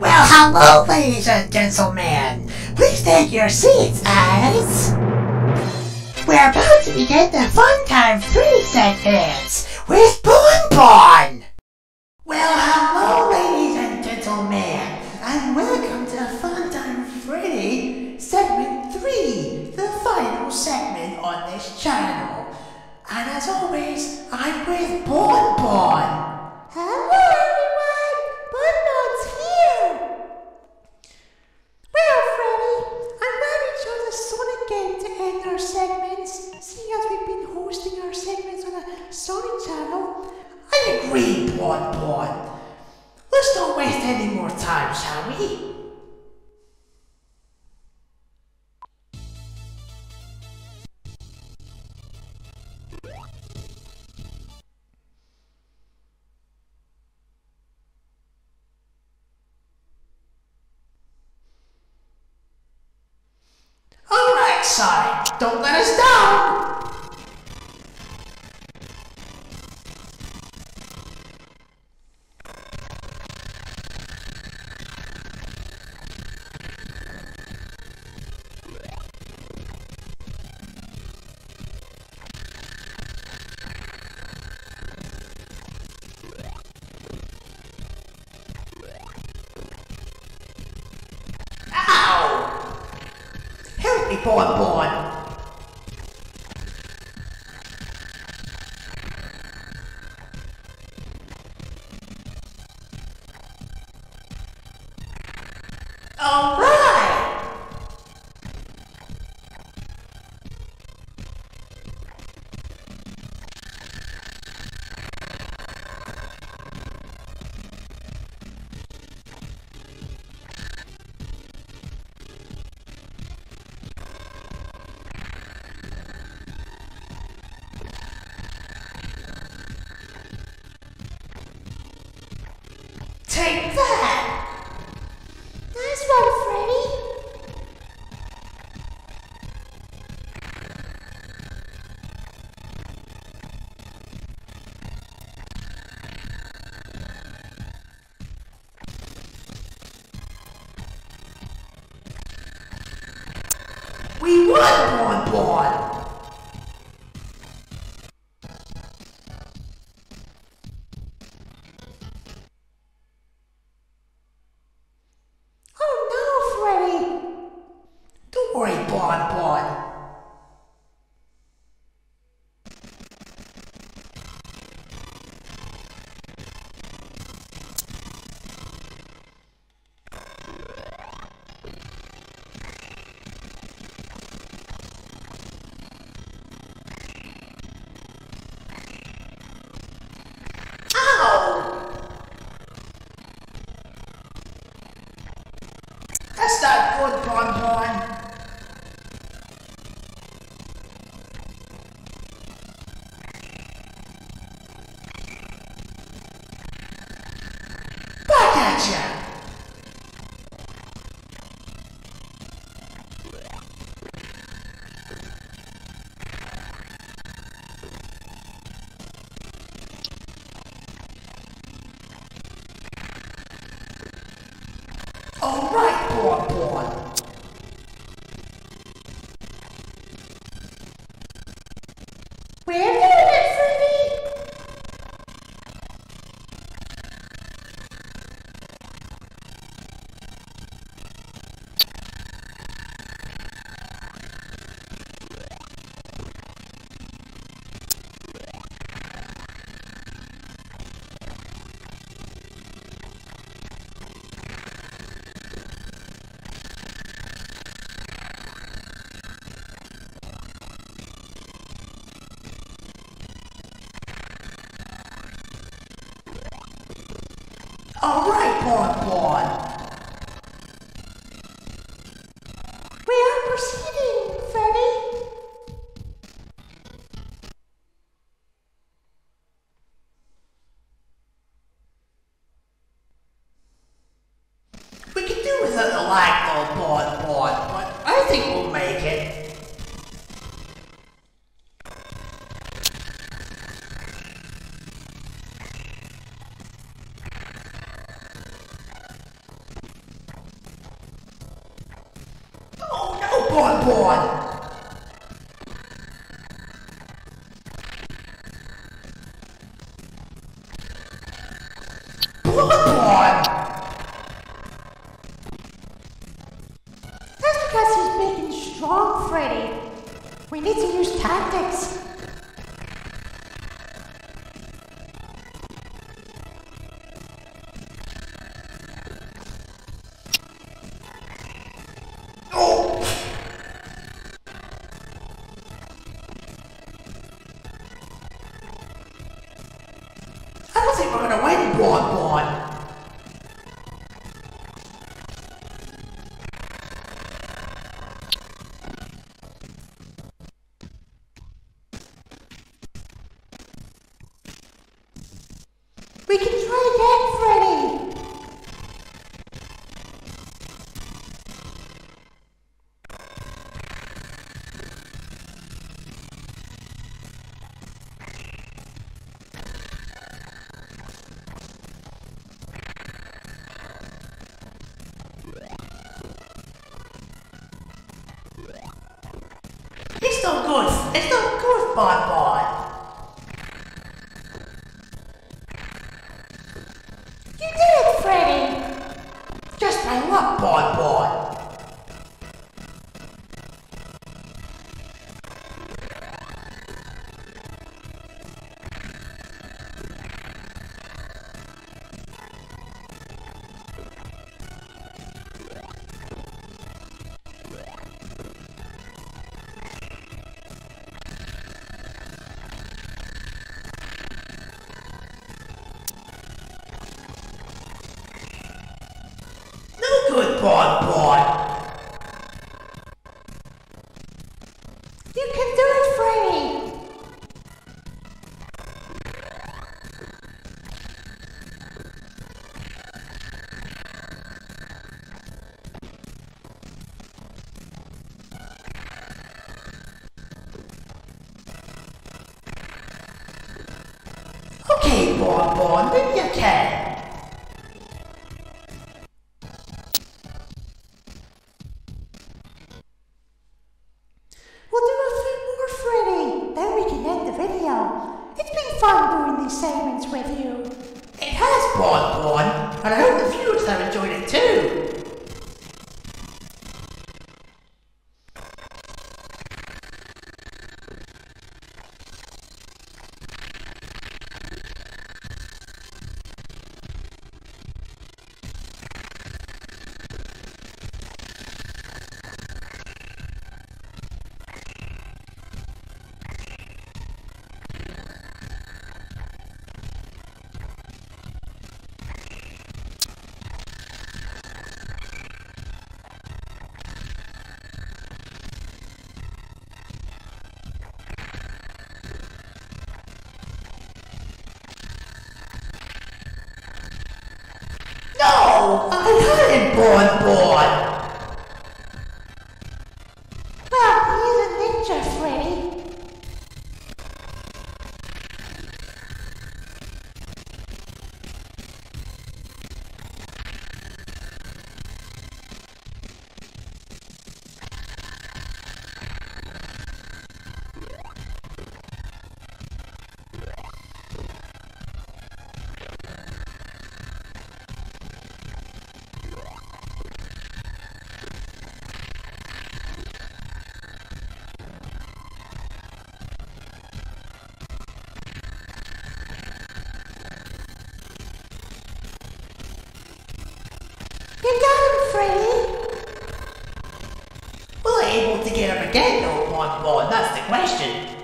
Well, hello, ladies and gentlemen. Please take your seats as we're about to begin the Fun Time 3 segments with Bon Bon. Well, hello, ladies and gentlemen, and welcome to Funtime Freddy segment 3, the final segment on this channel. And as always, I'm with Bon Bon. Don't let us down. Ow! Help me, Bon Bon. We won, Bon Bon! Right, Bon Bon. Proceeding, Freddy. Bonbon! That's because he's strong, Freddy. We need to use tactics. It's not good. It's not good, Bonbon. You No good, Bonbon. You can do it, Freddy. Okay, Bonbon, maybe I can. One. You got him, Freddy. Will I able to get him again, though, Bonbon? That's the question.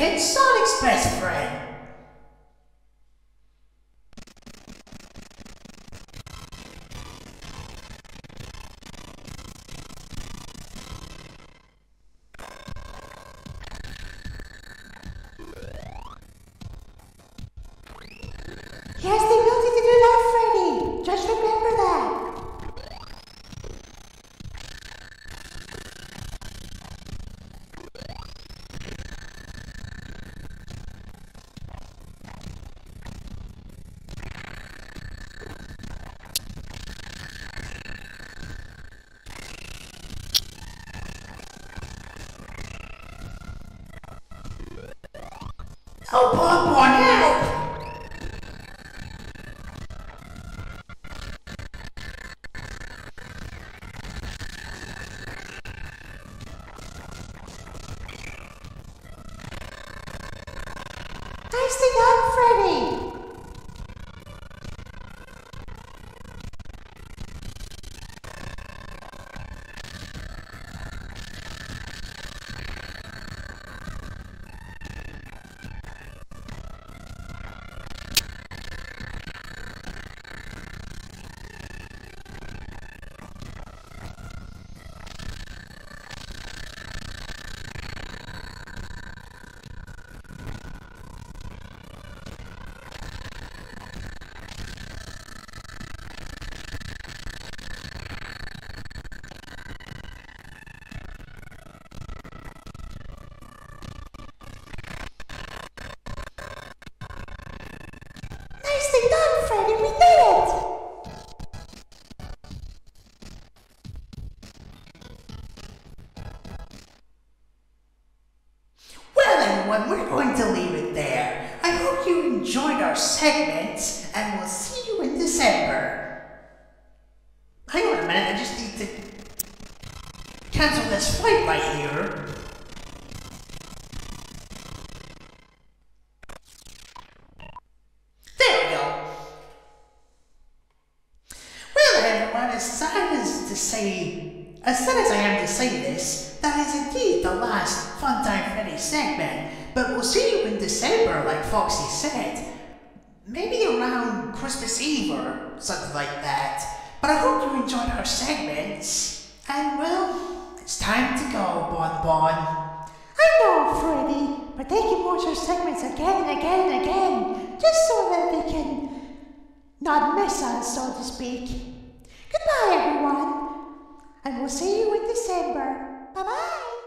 Against Sonic's best friend. Oh, Bon Bon, help! Nicely done, Freddy. Nicely done, Freddy. We did it. Well, everyone, we're going to leave it there. I hope you enjoyed our segment, and we'll see you in December. Hang on a minute, I just need to cancel this flight right here. As sad as I am to say this, that is indeed the last Funtime Freddy segment. But we'll see you in December, like Foxy said. Maybe around Christmas Eve or something like that. But I hope you enjoyed our segments. And well, it's time to go, Bon Bon. I know, Freddy, but they can watch our segments again and again and again, just so that they can not miss us, so to speak. Goodbye, everyone, and we'll see you in December. Bye bye.